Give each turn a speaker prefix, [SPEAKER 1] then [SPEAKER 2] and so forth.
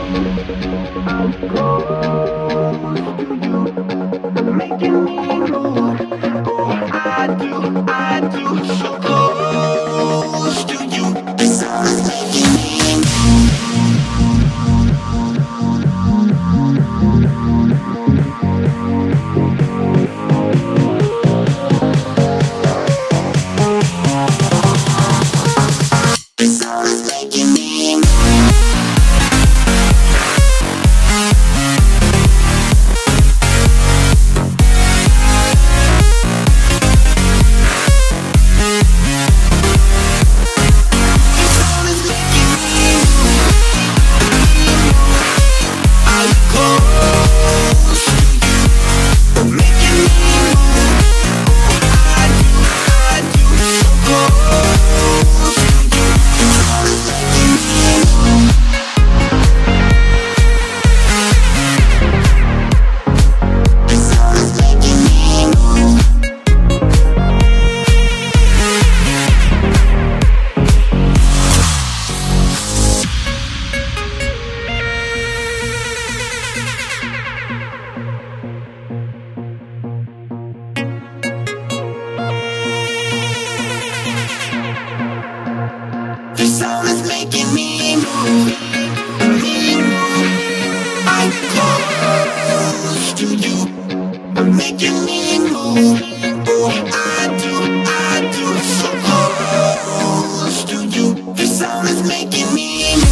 [SPEAKER 1] I'm cold. making me move Boy, I do, I do. So close to you This sound is making me move